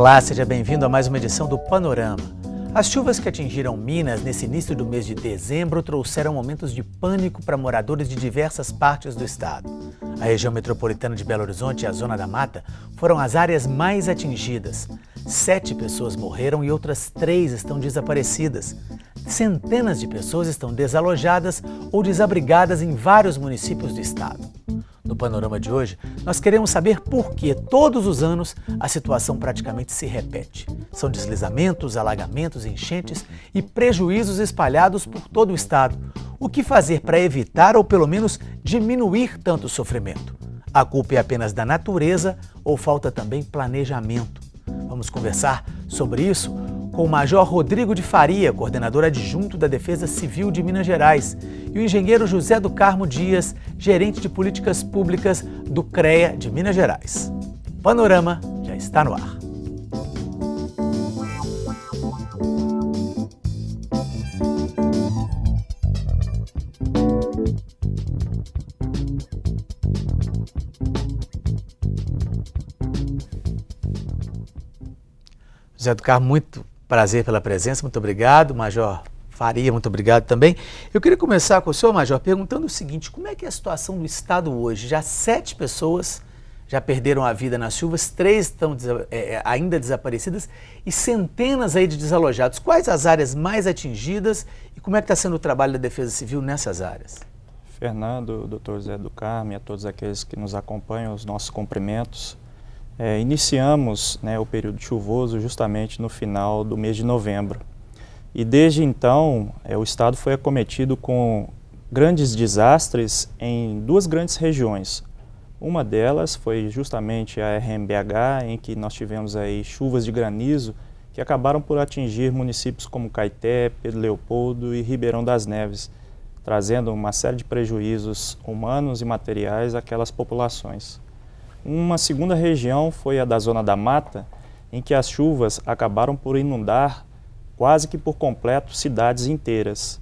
Olá, seja bem-vindo a mais uma edição do Panorama. As chuvas que atingiram Minas nesse início do mês de dezembro trouxeram momentos de pânico para moradores de diversas partes do estado. A região metropolitana de Belo Horizonte e a Zona da Mata foram as áreas mais atingidas. Sete pessoas morreram e outras três estão desaparecidas. Centenas de pessoas estão desalojadas ou desabrigadas em vários municípios do estado. No panorama de hoje, nós queremos saber por que todos os anos a situação praticamente se repete. São deslizamentos, alagamentos, enchentes e prejuízos espalhados por todo o estado. O que fazer para evitar ou pelo menos diminuir tanto sofrimento? A culpa é apenas da natureza ou falta também planejamento? Vamos conversar sobre isso com o Major Rodrigo de Faria, coordenador adjunto da Defesa Civil de Minas Gerais, e o engenheiro José do Carmo Dias, gerente de políticas públicas do CREA de Minas Gerais. Panorama já está no ar. José do Carmo, muito prazer pela presença, muito obrigado. Major Faria, muito obrigado também. Eu queria começar com o senhor, Major, perguntando o seguinte: como é que é a situação do Estado hoje? Já sete pessoas já perderam a vida nas chuvas, três estão é, é, ainda desaparecidas e centenas aí de desalojados. Quais as áreas mais atingidas e como é que está sendo o trabalho da Defesa Civil nessas áreas? Fernando, doutor Zé do Carmo e a todos aqueles que nos acompanham, os nossos cumprimentos. É, iniciamos né, o período chuvoso justamente no final do mês de novembro. E desde então, é, o estado foi acometido com grandes desastres em duas grandes regiões. Uma delas foi justamente a RMBH, em que nós tivemos aí chuvas de granizo que acabaram por atingir municípios como Caeté, Pedro Leopoldo e Ribeirão das Neves, trazendo uma série de prejuízos humanos e materiais àquelas populações. Uma segunda região foi a da Zona da Mata, em que as chuvas acabaram por inundar quase que por completo cidades inteiras.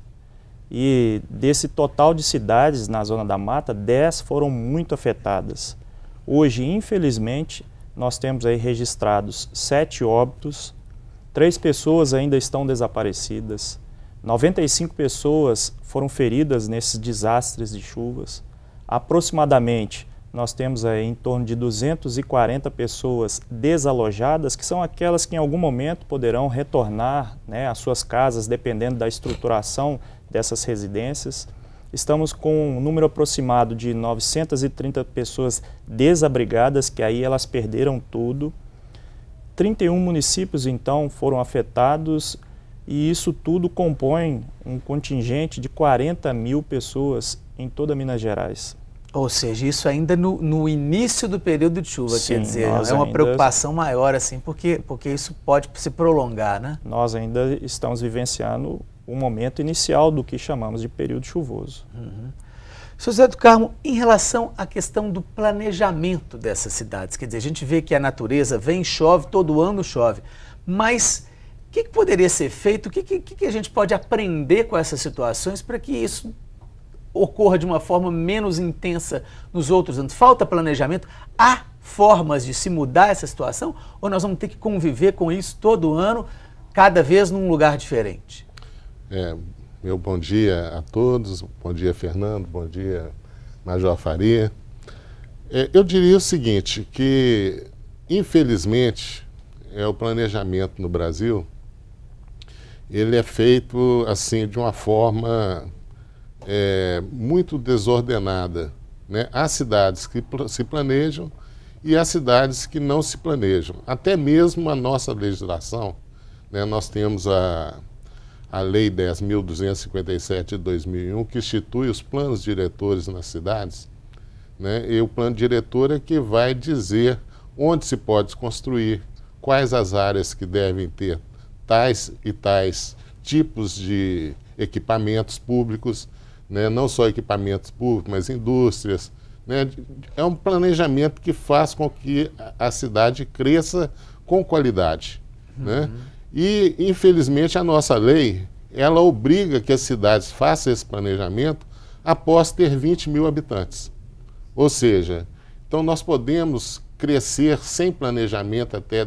E desse total de cidades na Zona da Mata, 10 foram muito afetadas. Hoje, infelizmente, nós temos aí registrados sete óbitos, três pessoas ainda estão desaparecidas, 95 pessoas foram feridas nesses desastres de chuvas, aproximadamente nós temos aí em torno de 240 pessoas desalojadas, que são aquelas que em algum momento poderão retornar né, às suas casas, dependendo da estruturação dessas residências. Estamos com um número aproximado de 930 pessoas desabrigadas, que aí elas perderam tudo. 31 municípios, então, foram afetados e isso tudo compõe um contingente de 40 mil pessoas em toda Minas Gerais. Ou seja, isso ainda no, no início do período de chuva, Sim, quer dizer, é uma preocupação maior, assim, porque, porque isso pode se prolongar, né? Nós ainda estamos vivenciando o momento inicial do que chamamos de período chuvoso. Uhum. José do Carmo, em relação à questão do planejamento dessas cidades, quer dizer, a gente vê que a natureza vem, chove, todo ano chove, mas o que, que poderia ser feito, o que, que, que a gente pode aprender com essas situações para que isso ocorra de uma forma menos intensa nos outros anos? Falta planejamento? Há formas de se mudar essa situação? Ou nós vamos ter que conviver com isso todo ano, cada vez num lugar diferente? É, meu bom dia a todos, bom dia Fernando, bom dia Major Faria. É, eu diria o seguinte, que infelizmente é, o planejamento no Brasil ele é feito assim de uma forma é, muito desordenada. Né? Há cidades que se planejam e há cidades que não se planejam. Até mesmo a nossa legislação, né? nós temos a, a Lei 10.257 de 2001, que institui os planos diretores nas cidades. Né? E o plano diretor é que vai dizer onde se pode construir, quais as áreas que devem ter tais e tais tipos de equipamentos públicos, né? não só equipamentos públicos, mas indústrias. Né? É um planejamento que faz com que a cidade cresça com qualidade. Uhum. Né? E, infelizmente, a nossa lei, ela obriga que as cidades façam esse planejamento após ter 20 mil habitantes. Ou seja, então nós podemos crescer sem planejamento até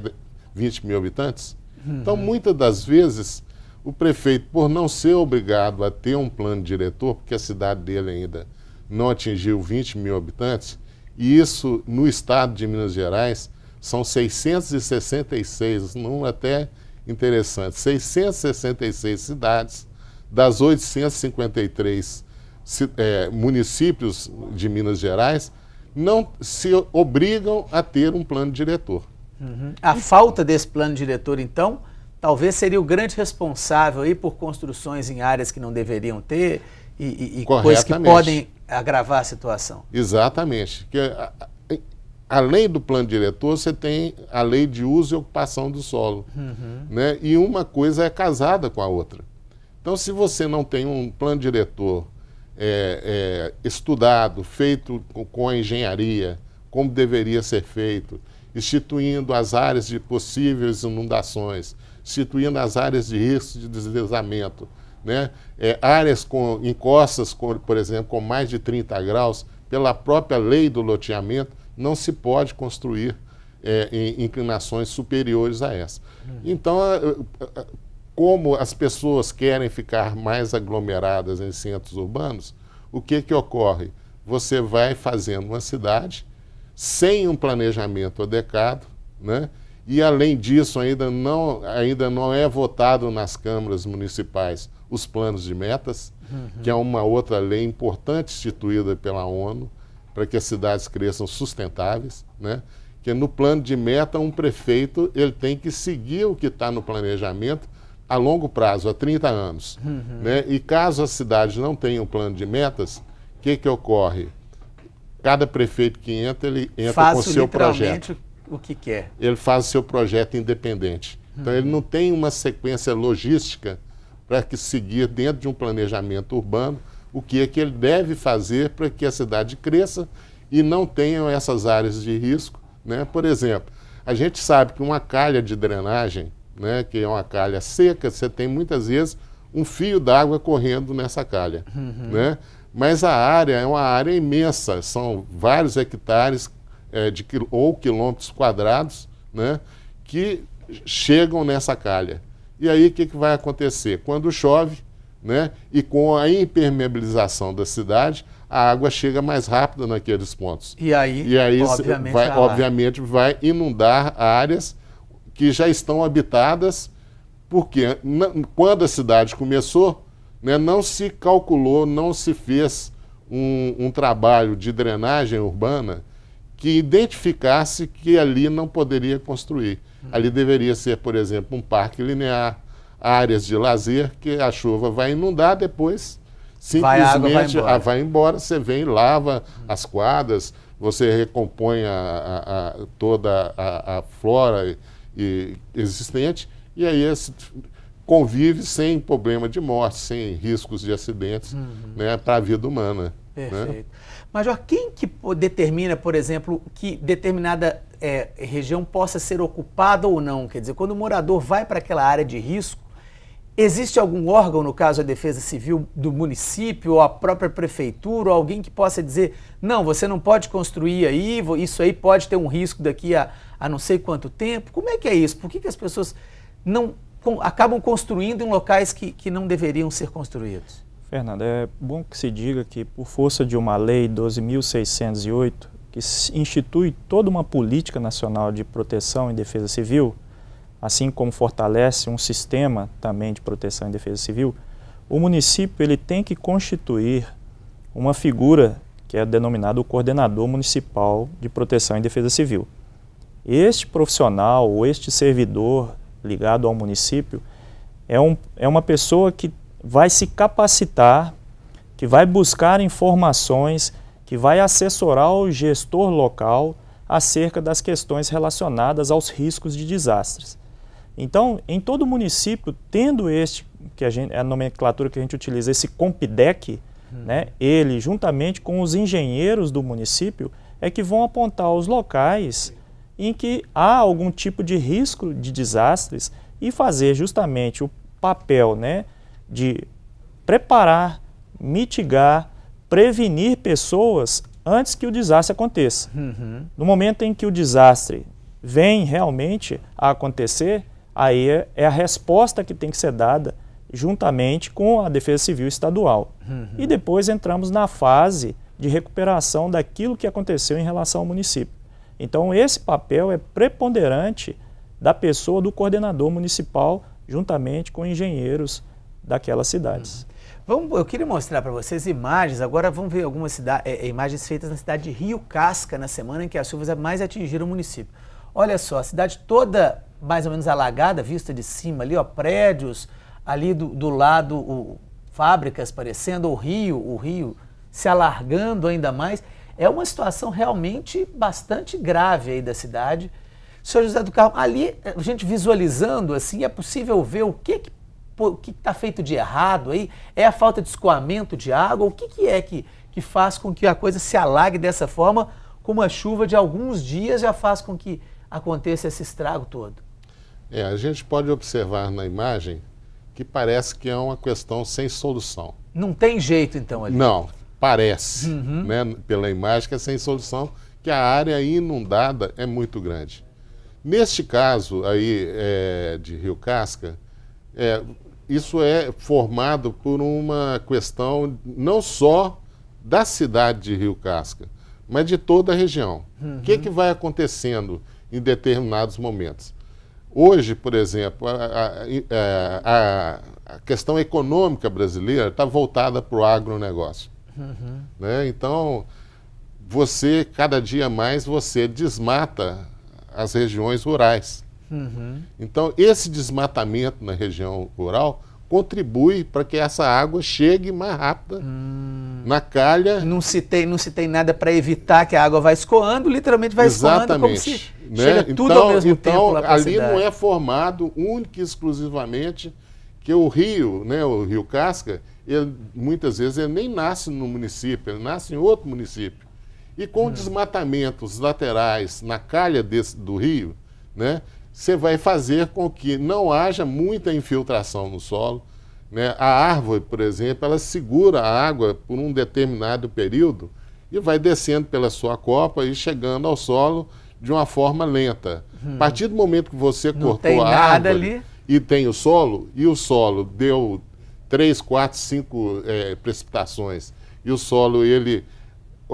20 mil habitantes? Uhum. Então, muitas das vezes, o prefeito, por não ser obrigado a ter um plano diretor, porque a cidade dele ainda não atingiu 20 mil habitantes, e isso no estado de Minas Gerais são 666, um até interessante, 666 cidades das 853 é, municípios de Minas Gerais não se obrigam a ter um plano diretor. Uhum. A falta desse plano diretor, então, talvez seria o grande responsável aí por construções em áreas que não deveriam ter e, e, coisas que podem agravar a situação. Exatamente. Que, a, além do plano diretor, você tem a lei de uso e ocupação do solo. Uhum. Né? E uma coisa é casada com a outra. Então, se você não tem um plano diretor é, é, estudado, feito com, com a engenharia, como deveria ser feito, instituindo as áreas de possíveis inundações, instituindo as áreas de risco de deslizamento, né? É, áreas com encostas, com, por exemplo, com mais de 30 graus, pela própria lei do loteamento, não se pode construir é, em inclinações superiores a essa. Uhum. Então, como as pessoas querem ficar mais aglomeradas em centros urbanos, o que, que ocorre? Você vai fazendo uma cidade sem um planejamento adequado, né? E além disso ainda não, ainda não é votado nas câmaras municipais os planos de metas, uhum. que é uma outra lei importante instituída pela ONU para que as cidades cresçam sustentáveis, né? que no plano de meta um prefeito ele tem que seguir o que está no planejamento a longo prazo, a 30 anos. Uhum. Né? E caso a cidade não tenha um plano de metas, o que, que ocorre? Cada prefeito que entra, ele entra Faço com o seu projeto. O que quer. Ele faz o seu projeto independente. Uhum. Então, ele não tem uma sequência logística para que seguir dentro de um planejamento urbano o que é que ele deve fazer para que a cidade cresça e não tenham essas áreas de risco. Né? Por exemplo, a gente sabe que uma calha de drenagem né, que é uma calha seca, você tem muitas vezes um fio d'água correndo nessa calha. Uhum. Né? Mas a área é uma área imensa, são vários hectares é, de, ou quilômetros quadrados né, que chegam nessa calha. E aí o que, que vai acontecer? Quando chove, né, e com a impermeabilização da cidade, a água chega mais rápido naqueles pontos. E aí, e aí obviamente, vai, obviamente vai inundar áreas que já estão habitadas, porque quando a cidade começou, né, não se calculou, não se fez um, um trabalho de drenagem urbana que identificasse que ali não poderia construir. Ali deveria ser, por exemplo, um parque linear, áreas de lazer, que a chuva vai inundar depois, simplesmente vai, vai, embora. vai, embora. você vem, lava as quadras, você recompõe a, a, a toda a, a flora e, existente, e aí esse convive sem problema de morte, sem riscos de acidentes uhum. né, para a vida humana. Né? Perfeito. Né? Major, quem que determina, por exemplo, que determinada é, região possa ser ocupada ou não? Quer dizer, quando o morador vai para aquela área de risco, existe algum órgão, no caso a Defesa Civil do município, ou a própria prefeitura, ou alguém que possa dizer, não, você não pode construir aí, isso aí pode ter um risco daqui a, a não sei quanto tempo? Como é que é isso? Por que, que as pessoas não com, acabam construindo em locais que, que não deveriam ser construídos? Fernando, é bom que se diga que, por força de uma lei 12.608, que institui toda uma política nacional de proteção e defesa civil, assim como fortalece um sistema também de proteção e defesa civil, o município ele tem que constituir uma figura que é denominado o coordenador municipal de proteção e defesa civil. Este profissional ou este servidor ligado ao município é, um, é uma pessoa que vai se capacitar, que vai buscar informações, que vai assessorar o gestor local acerca das questões relacionadas aos riscos de desastres. Então, em todo município, tendo este, que a, gente, é a nomenclatura que a gente utiliza, esse COMPDEC, hum. né, ele, juntamente com os engenheiros do município, é que vão apontar os locais em que há algum tipo de risco de desastres e fazer justamente o papel né, de preparar, mitigar, prevenir pessoas antes que o desastre aconteça. Uhum. No momento em que o desastre vem realmente a acontecer, aí é, é a resposta que tem que ser dada juntamente com a Defesa Civil Estadual. Uhum. E depois entramos na fase de recuperação daquilo que aconteceu em relação ao município. Então, esse papel é preponderante da pessoa do coordenador municipal, juntamente com engenheiros daquelas cidades. Uhum. Vamos, eu queria mostrar para vocês imagens. Agora vamos ver algumas cidade, é, imagens feitas na cidade de Rio Casca, na semana em que as chuvas mais atingiram o município. Olha só, a cidade toda mais ou menos alagada, vista de cima ali, ó, prédios, ali do, do lado o, fábricas aparecendo, o rio, o rio se alargando ainda mais. É uma situação realmente bastante grave aí da cidade. Senhor José do Carmo, ali, a gente visualizando assim, é possível ver o que que o que está feito de errado aí? É a falta de escoamento de água? O que, que é que, que faz com que a coisa se alague dessa forma, com uma chuva de alguns dias já faz com que aconteça esse estrago todo? É, a gente pode observar na imagem que parece que é uma questão sem solução. Não tem jeito então ali? Não, parece, uhum. né, pela imagem que é sem solução, que a área inundada é muito grande. Neste caso aí é, de Rio Casca, é, isso é formado por uma questão não só da cidade de Rio Casca, mas de toda a região. Uhum. O que, que vai acontecendo em determinados momentos? Hoje, por exemplo, a, a, a, a questão econômica brasileira está voltada para o agronegócio. Uhum. Né? Então, você, cada dia mais, você desmata as regiões rurais. Uhum. Então, esse desmatamento na região rural contribui para que essa água chegue mais rápida hum. na calha. Não se tem, não se tem nada para evitar que a água vá escoando, literalmente vai Exatamente. escoando como se né? chega tudo então, ao mesmo então, tempo lá ali não é formado único e exclusivamente que o rio, né, o rio Casca, ele, muitas vezes ele nem nasce no município, ele nasce em outro município. E com hum. desmatamentos laterais na calha desse, do rio, né, você vai fazer com que não haja muita infiltração no solo. Né? A árvore, por exemplo, ela segura a água por um determinado período e vai descendo pela sua copa e chegando ao solo de uma forma lenta. Hum. A partir do momento que você não cortou a árvore ali. e tem o solo, e o solo deu três, quatro, cinco é, precipitações, e o solo ele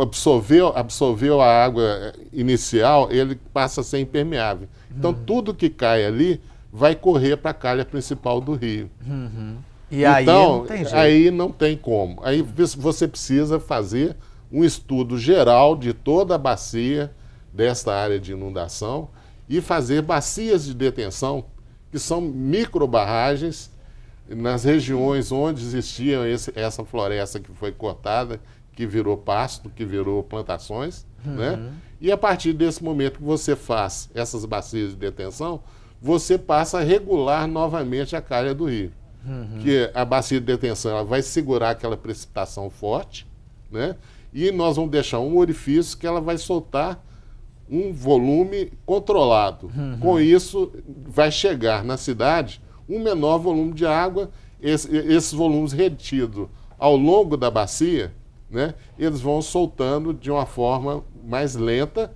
absorveu, absorveu a água inicial, ele passa a ser impermeável. Então, uhum. tudo que cai ali vai correr para a calha principal do rio. Uhum. E então, aí não. Aí não tem como. Aí você precisa fazer um estudo geral de toda a bacia desta área de inundação e fazer bacias de detenção, que são microbarragens nas regiões onde existia esse, essa floresta que foi cortada, que virou pasto, que virou plantações, né? uhum. né? E a partir desse momento que você faz essas bacias de detenção, você passa a regular novamente a calha do rio. Uhum. Que a bacia de detenção ela vai segurar aquela precipitação forte, né? E nós vamos deixar um orifício que ela vai soltar um volume controlado. Uhum. Com isso, vai chegar na cidade um menor volume de água, esse, esses volumes retidos ao longo da bacia, né, eles vão soltando de uma forma mais lenta,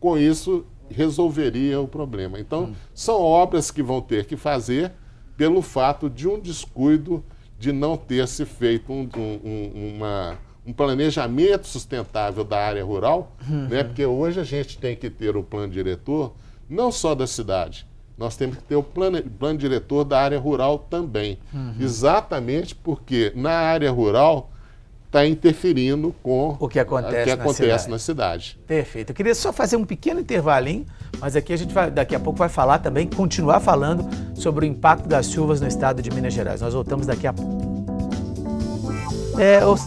com isso resolveria o problema. Então, hum. são obras que vão ter que fazer pelo fato de um descuido de não ter se feito um, um, uma, um planejamento sustentável da área rural, uhum. né? porque hoje a gente tem que ter o plano diretor não só da cidade, nós temos que ter o plano, plano diretor da área rural também. Uhum. Exatamente porque na área rural está interferindo com o que acontece, que acontece na, cidade. na, cidade. Perfeito. Eu queria só fazer um pequeno intervalinho, mas aqui a gente vai, daqui a pouco vai falar também, continuar falando sobre o impacto das chuvas no estado de Minas Gerais. Nós voltamos daqui a pouco. É, os...